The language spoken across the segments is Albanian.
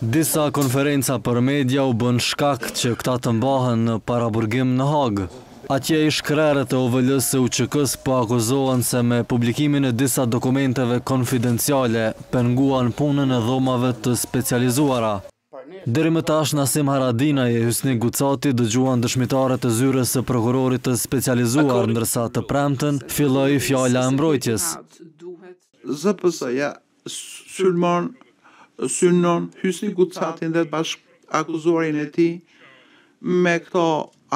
Disa konferenca për media u bënë shkak që këta të mbahen në paraburgim në Hagë. Atje ish-krerët e OVL-së e UÇK-së po akuzohen se me publikimin e disa dokumenteve konfidenciale penguan punën e dhomave të specializuara. Deri më tash Nasim Haradinaj e Hysni Gucati dëgjuan dëshmitarët e Zyrës së Prokurorit të Specializuar ndërsa të premten filloi fjala e mbrojtjes. ZPS-ja sulmon, synon, Hysni Gucatin dhe bashkëakuzuarin e tij me këto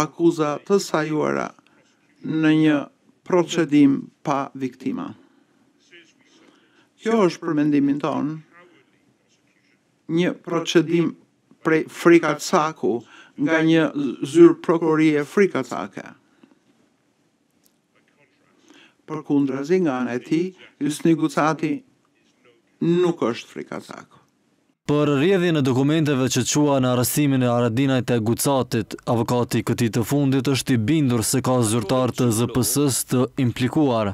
akuza të sajuara në një procedim pa viktima. Kjo është për mendimin tonë, një procedim prej frikacaku nga një zyrë prokurorie frikacake. Përkundrazi nga ana e tij, Hysni Gucati nuk është frikacak. Për rrjedhjen e dokumenteve që çuan në arrestimin e Haradinajt e Gucatit, avokati i këtij të fundit është i bindur se ka zyrtarë të ZPS-së të implikuar.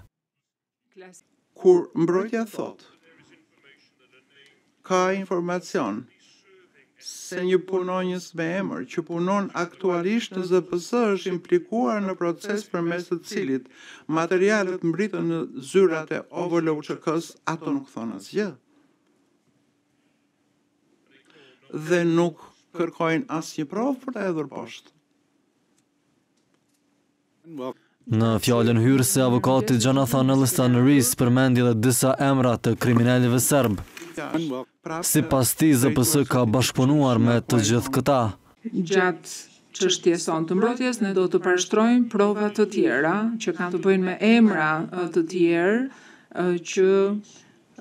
Kur mbrojtja thotë ka informacion se një punonjës me emër që punon aktualisht në ZPS është implikuar në proces përmes të cilit materialet mbërritën në zyrat e OVL UÇK-së, ato nuk thonë asgjë dhe nuk kërkojnë asnjë provë për ta hedhur poshtë. Në fjalën hyrëse avokati Jonathan Elystan Rees përmendi edhe disa emra të kriminelëve serbë. Sipas tij, ZPS ka bashkëpunuar me të gjithë këta. Gjatë çështjes sonë të mbrojtjes ne do të parashtrojmë prova të tjera që kanë të bëjnë me emra të tjerë që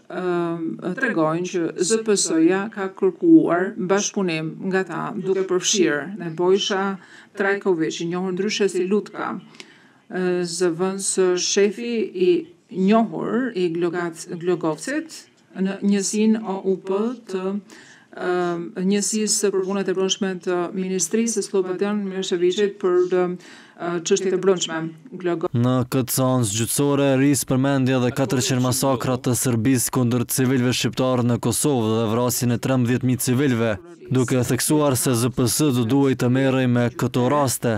tregojnë që ZPS-ja ka kërkuar bashkëpunim nga ta, duke përfshirë Nebojsha Trajkoviq, i njohur ndryshe si Lutka, zëvendësshefi i njohur i Glogovcit në njësinë OUP të Njësisë për Punët e Brendshme të Ministrisë së Sllobodan Milosheviqit për Çështjet e Brendshme. Në këtë seancë gjyqësore Rees përmendi edhe katërqind masakrat e Serbisë kundër civilëve shqiptarë në Kosovë dhe vrasjen e trembëdhjetë mijë civilëve, duke theksuar se ZPS do duhej të merrej me këto raste.